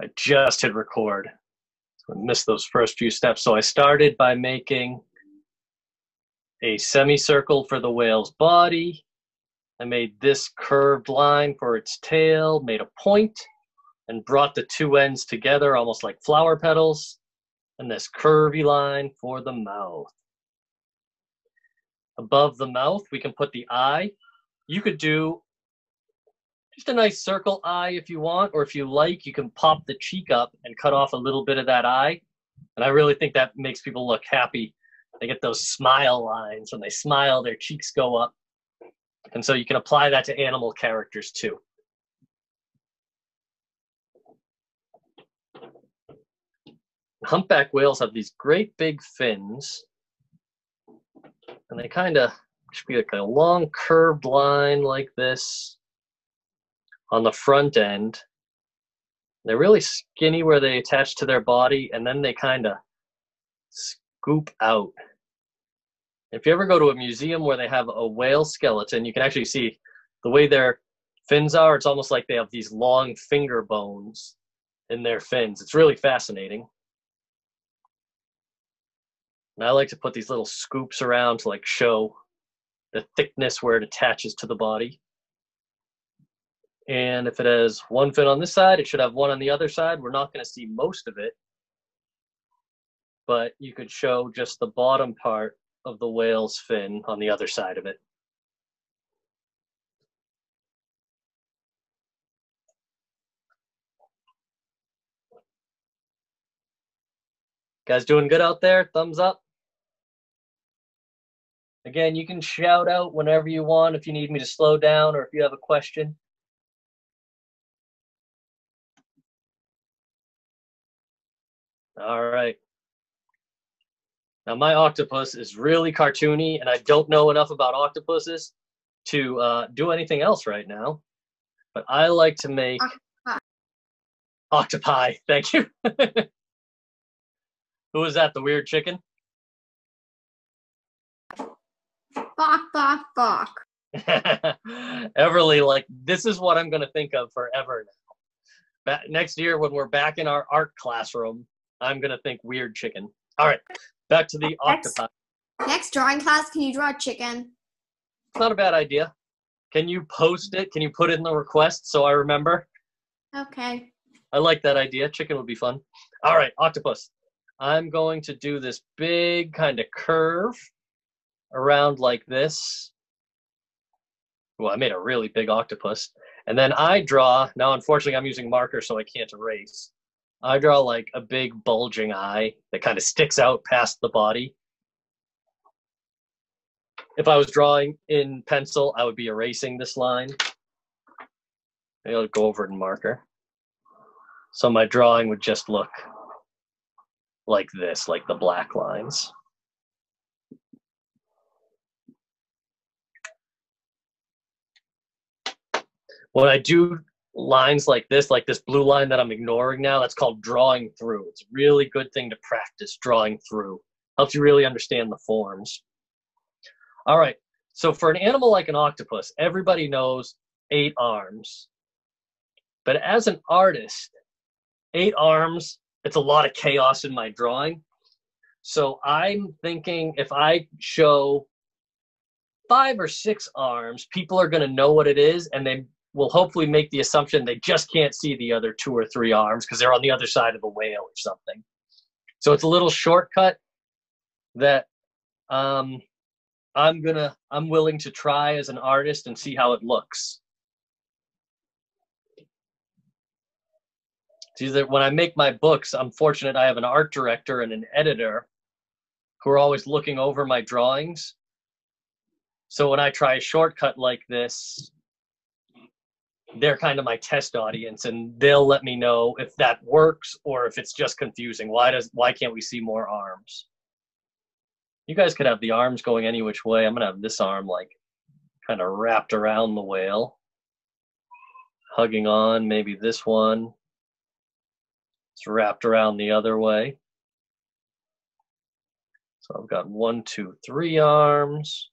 I just hit record. So I missed those first few steps. So I started by making a semicircle for the whale's body. I made this curved line for its tail, made a point, and brought the two ends together almost like flower petals, and this curvy line for the mouth. Above the mouth, we can put the eye. You could do just a nice circle eye if you want, or if you like, you can pop the cheek up and cut off a little bit of that eye. And I really think that makes people look happy. They get those smile lines. When they smile, their cheeks go up. And so you can apply that to animal characters too. Humpback whales have these great big fins, and they kind of should be like a long curved line like this on the front end. They're really skinny where they attach to their body, and then they kind of scoop out. If you ever go to a museum where they have a whale skeleton, you can actually see the way their fins are. It's almost like they have these long finger bones in their fins. It's really fascinating. And I like to put these little scoops around to like show the thickness where it attaches to the body. And if it has one fin on this side, it should have one on the other side. We're not going to see most of it, but you could show just the bottom part of the whale's fin on the other side of it. Guys doing good out there? Thumbs up. Again, you can shout out whenever you want if you need me to slow down or if you have a question. All right. Now my octopus is really cartoony, and I don't know enough about octopuses to uh, do anything else right now. But I like to make octopi. octopi. Thank you. Who was that? The weird chicken? Bok, bok, bok. Everly, like, this is what I'm going to think of forever now. Back, next year, when we're back in our art classroom, I'm gonna think weird chicken. All right, back to the octopi. Next drawing class, can you draw a chicken? It's not a bad idea. Can you post it? Can you put it in the request so I remember? Okay. I like that idea. Chicken would be fun. All right, octopus. I'm going to do this big kind of curve around like this. Well, I made a really big octopus. And then I draw, now unfortunately I'm using marker so I can't erase. I draw like a big bulging eye that kind of sticks out past the body. If I was drawing in pencil, I would be erasing this line. Maybe I'll go over in marker. So my drawing would just look like this, like the black lines. When I do lines like this, like this blue line that I'm ignoring now, that's called drawing through. It's a really good thing to practice drawing through. Helps you really understand the forms. All right, so for an animal like an octopus, everybody knows eight arms. But as an artist, eight arms, it's a lot of chaos in my drawing. So I'm thinking if I show five or six arms, people are going to know what it is and they will hopefully make the assumption they just can't see the other two or three arms because they're on the other side of the whale or something. So it's a little shortcut that um, I'm gonna I'm willing to try as an artist and see how it looks. See that when I make my books, I'm fortunate I have an art director and an editor who are always looking over my drawings. So when I try a shortcut like this, they're kind of my test audience and they'll let me know if that works or if it's just confusing. Why does why can't we see more arms? You guys could have the arms going any which way. I'm gonna have this arm like kind of wrapped around the whale. Hugging on maybe this one. It's wrapped around the other way. So i've got one two three arms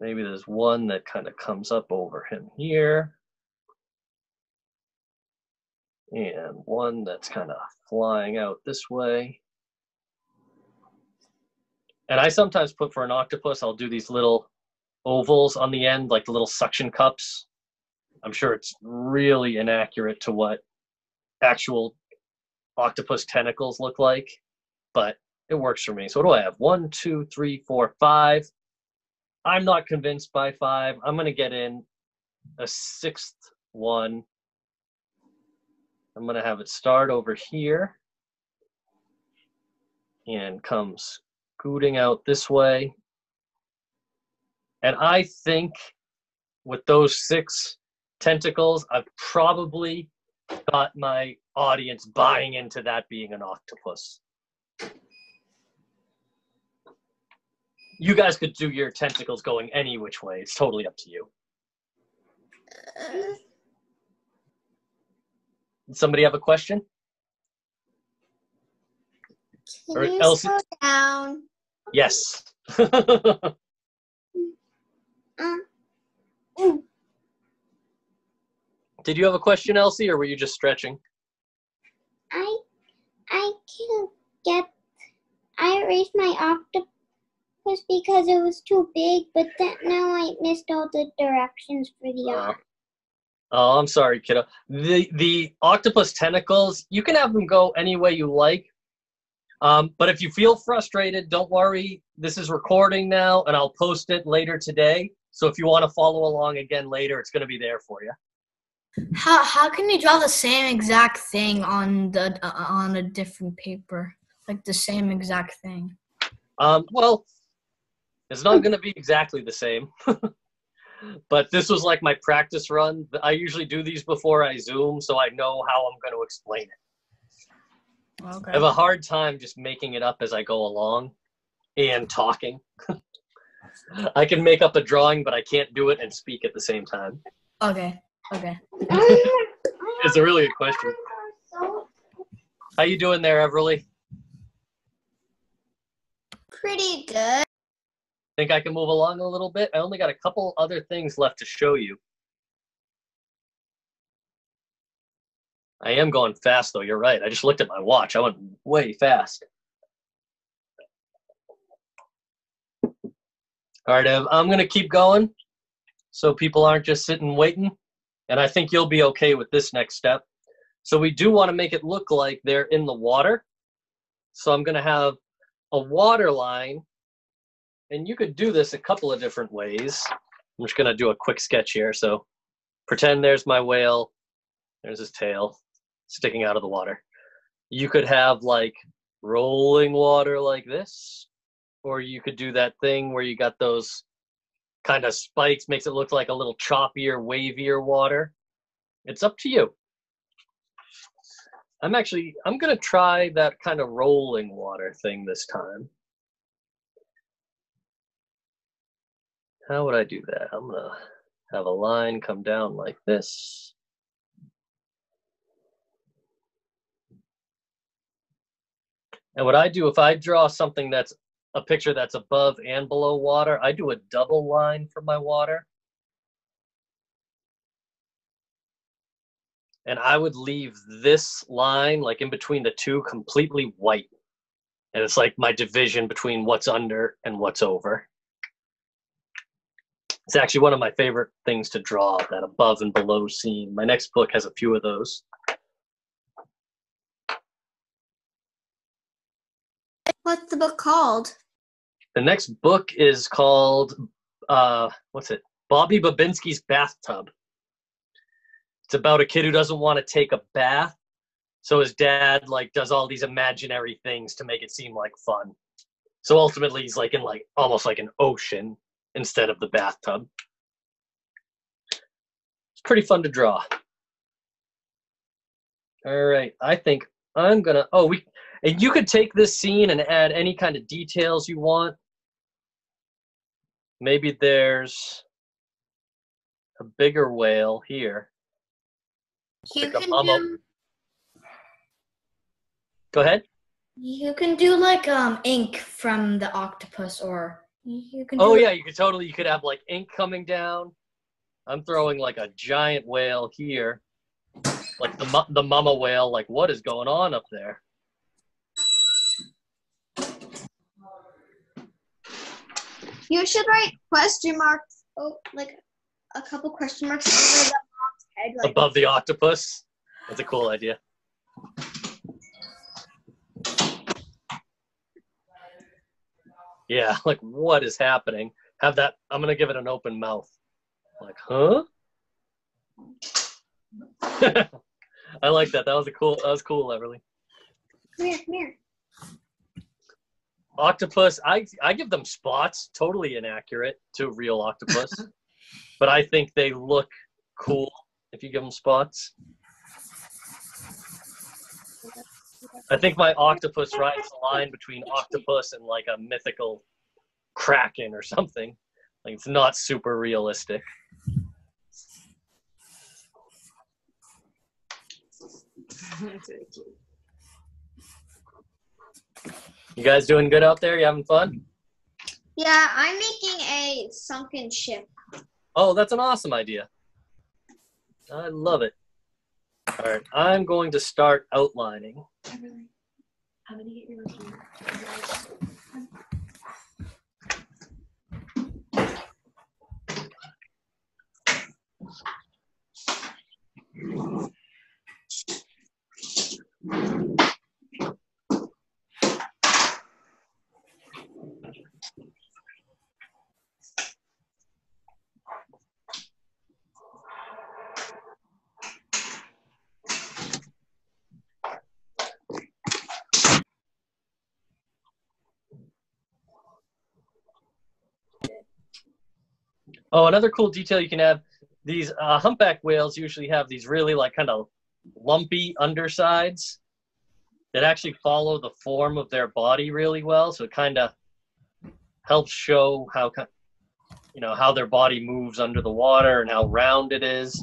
Maybe there's one that kind of comes up over him here. and one that's kind of flying out this way. And I sometimes put for an octopus, I'll do these little ovals on the end, like the little suction cups. I'm sure it's really inaccurate to what actual octopus tentacles look like, but it works for me. So what do I have? One, two, three, four, five. I'm not convinced by five. I'm going to get in a sixth one. I'm going to have it start over here and come scooting out this way. And I think with those six tentacles, I've probably got my audience buying into that being an octopus. You guys could do your tentacles going any which way. It's totally up to you. Somebody have a question? Can Or you else- slow down? Yes. Uh. Did you have a question, Elsie, or were you just stretching? I I can get I erased my octopus because it was too big, but then now I missed all the directions for the Uh, octopus. Oh, I'm sorry, kiddo. The the octopus tentacles, you can have them go any way you like. Um, but if you feel frustrated, don't worry. This is recording now, and I'll post it later today. So if you want to follow along again later, it's going to be there for you. How how can you draw the same exact thing on the uh, on a different paper? Like the same exact thing. Um, well, it's not hmm. going to be exactly the same. but this was like my practice run. I usually do these before I Zoom, so I know how I'm going to explain it. Okay. I have a hard time just making it up as I go along and talking. I can make up a drawing, but I can't do it and speak at the same time. Okay. Okay. It's a really good question. How you doing there, Everly? Pretty good. Think I can move along a little bit? I only got a couple other things left to show you. I am going fast though, you're right. I just looked at my watch. I went way fast. All right, Ev, I'm going to keep going so people aren't just sitting waiting. And I think you'll be okay with this next step. So we do want to make it look like they're in the water. So I'm going to have a water line. And you could do this a couple of different ways. I'm just going to do a quick sketch here. So pretend there's my whale. There's his tail sticking out of the water. You could have like rolling water like this, or you could do that thing where you got those kind of spikes, makes it look like a little choppier, wavier water. It's up to you. I'm actually I'm gonna try that kind of rolling water thing this time. How would I do that? I'm gonna have a line come down like this. And what I do if I draw something that's a picture that's above and below water, I do a double line for my water. And I would leave this line, like in between the two, completely white. And it's like my division between what's under and what's over. It's actually one of my favorite things to draw, that above and below scene. My next book has a few of those. What's the book called? The next book is called uh what's it? Bobby Babinski's Bathtub. It's about a kid who doesn't want to take a bath. So his dad like does all these imaginary things to make it seem like fun. So ultimately he's like in like almost like an ocean instead of the bathtub. It's pretty fun to draw. All right, I think I'm gonna. Oh, we and you could take this scene and add any kind of details you want. Maybe there's a bigger whale here. You a can do. Go ahead. You can do like um ink from the octopus, or you can. Oh yeah, you could totally. You could have like ink coming down. I'm throwing like a giant whale here. like the the mama whale. Like, what is going on up there? You should write question marks. Oh, like a couple question marks over the mom's head. Like, Above the octopus. That's a cool idea. Yeah, like what is happening? Have that. I'm gonna give it an open mouth. Like, huh? I like that. That was a cool. That was cool, Everly. come here, come here. Octopus. I I give them spots. Totally inaccurate to real octopus, but I think they look cool if you give them spots. I think my octopus rides the line between octopus and like a mythical kraken or something. Like it's not super realistic. You guys doing good out there? You having fun? Yeah, I'm making a sunken ship. Oh, that's an awesome idea. I love it. All right, I'm going to start outlining. Oh, another cool detail you can have these uh, humpback whales usually have these really like kind of lumpy undersides that actually follow the form of their body really well. So it kind of helps show how you know how their body moves under the water and how round it is.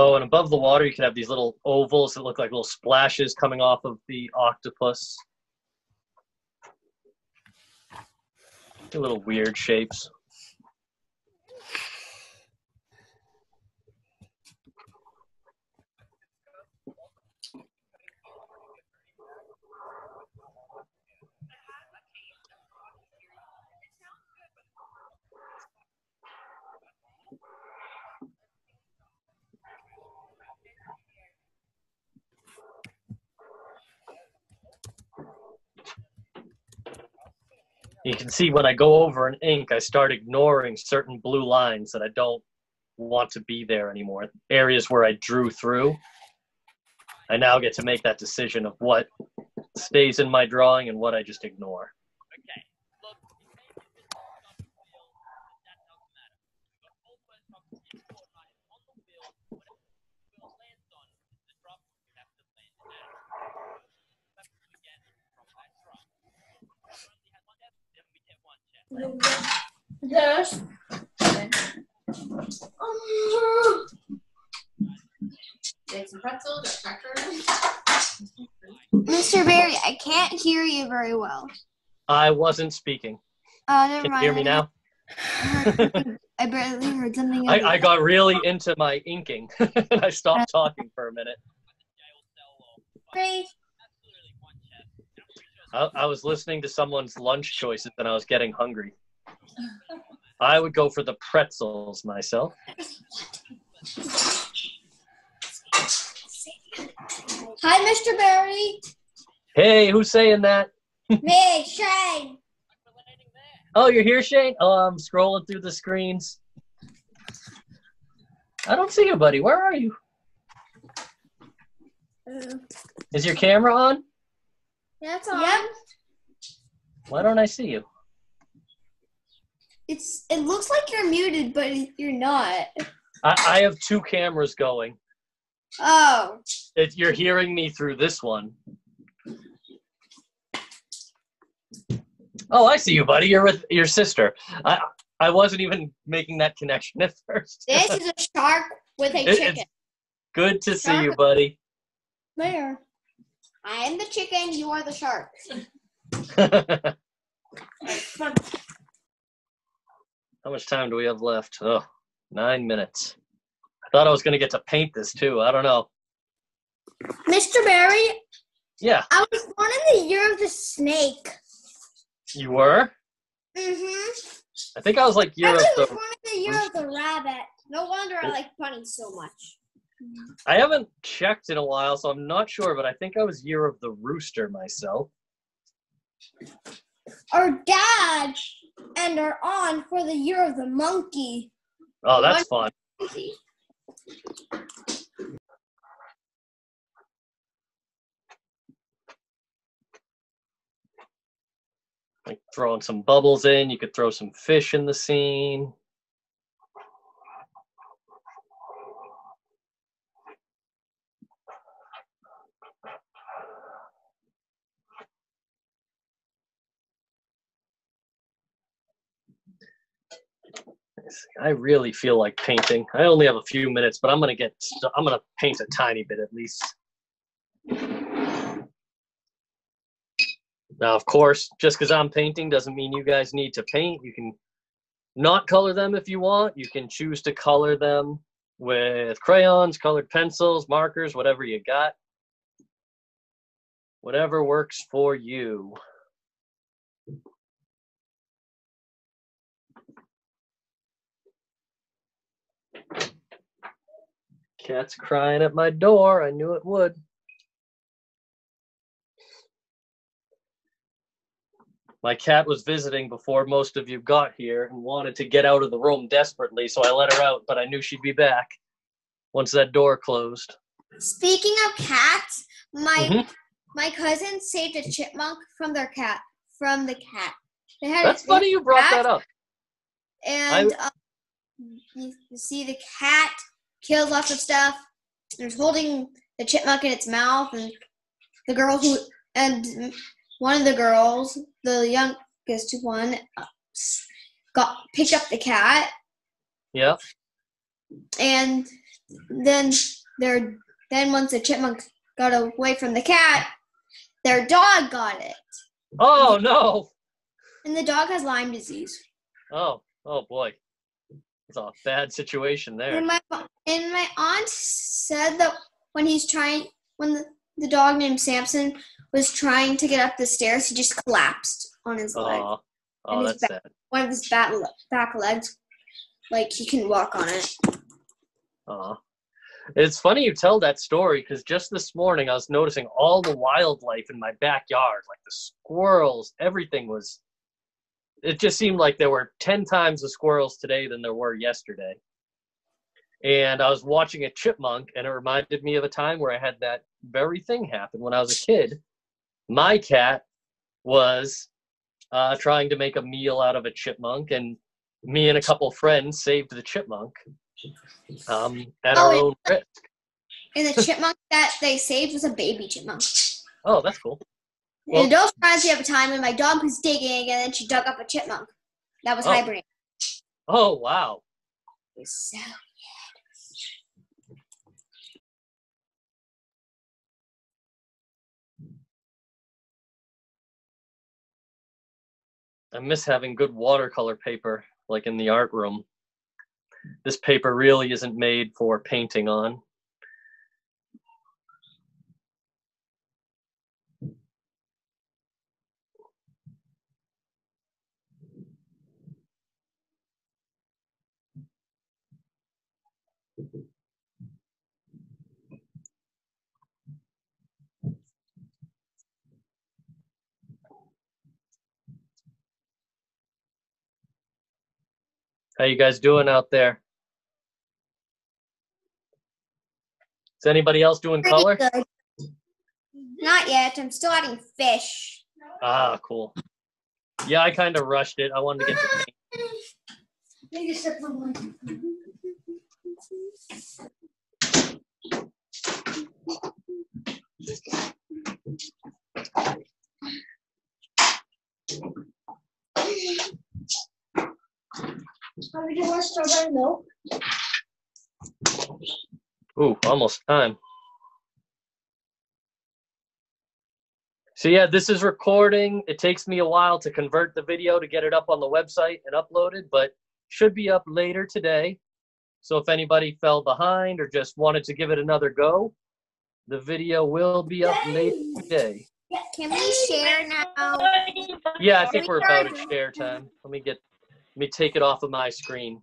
Oh, and above the water, you can have these little ovals that look like little splashes coming off of the octopus. Little weird shapes. You can see when I go over an ink, I start ignoring certain blue lines that I don't want to be there anymore. Areas where I drew through. I now get to make that decision of what stays in my drawing and what I just ignore. Yes. Take some pretzels, got crackers. Mr. Barry, I can't hear you very well. I wasn't speaking. Uh, never Can you hear me now? I barely heard something. I, I got really into my inking. and I stopped talking for a minute. Great. I, I was listening to someone's lunch choices and I was getting hungry. I would go for the pretzels myself. Hi, Mr. Barry. Hey, who's saying that? Me, Shane. Oh, you're here, Shane? Oh, I'm scrolling through the screens. I don't see you, buddy. Where are you? Uh, Is your camera on? That's on. Yep. Why don't I see you? It's. It looks like you're muted, but you're not. I, I have two cameras going. Oh. It, you're hearing me through this one. Oh, I see you, buddy. You're with your sister. I I wasn't even making that connection at first. This is a shark with a It- it's- chicken. Good to see you, buddy. Where? I am the chicken. You are the shark. How much time do we have left? Oh, nine minutes. I thought I was gonna get to paint this too. I don't know. Mr. Barry, Yeah, I was born in the year of the snake. you were. Mm-hmm. I think I was like year I of was the. born in the year of the rabbit. No wonder I like bunnies so much. I haven't checked in a while, so I'm not sure, but I think I was year of the rooster myself. Our dad and our aunt for the year of the monkey. Oh, that's fun. Like throwing some bubbles in. You could throw some fish in the scene. I really feel like painting. I only have a few minutes, but I'm gonna get. st- I'm gonna paint a tiny bit at least. Now, of course, just because I'm painting doesn't mean you guys need to paint. You can not color them if you want. You can choose to color them with crayons, colored pencils, markers, whatever you got. Whatever works for you. Cat's crying at my door. I knew it would. My cat was visiting before most of you got here and wanted to get out of the room desperately, so I let her out, but I knew she'd be back once that door closed. Speaking of cats, my Mhm. my cousin saved a chipmunk from their cat from the cat. That's funny you brought that up. and um, you, you see the cat killed lots of stuff. It was holding the chipmunk in its mouth, and the girl who and one of the girls, the youngest one, got picked up the cat, Yeah. and then their then once the chipmunk got away from the cat, their dog got it, Oh no. and the dog has Lyme disease. Oh, oh boy. It's a bad situation there. And my and my aunt said that when he's trying, when the, the dog named Samson was trying to get up the stairs, he just collapsed on his leg. Oh, oh that's his sad. One of his back back legs, like he can walk on it. Aw. It's funny you tell that story because just this morning I was noticing all the wildlife in my backyard, like the squirrels, everything was. It just seemed like there were 10 times the squirrels today than there were yesterday. And I was watching a chipmunk, and it reminded me of a time where I had that very thing happen when I was a kid. My cat was uh, trying to make a meal out of a chipmunk, and me and a couple friends saved the chipmunk um, at Oh, our own risk. And the chipmunk that they saved was a baby chipmunk. Oh, that's cool. And it also reminds me of a time when my dog was digging and then she dug up a chipmunk that was Oh. hibernating. Oh, wow. So I miss having good watercolor paper, like in the art room. This paper really isn't made for painting on. How you guys doing out there? Is anybody else doing pretty color? good. Not yet. I'm still adding fish. Ah, cool. Yeah, I kind of rushed it. I wanted to get to paint. Are we doing strawberry milk? Ooh, almost time. So yeah, this is recording. It takes me a while to convert the video to get it up on the website and uploaded, but should be up later today. So if anybody fell behind or just wanted to give it another go, the video will be up later today. Can we share now? Yeah, I think we're about at share time. Let me get let me take it off of my screen.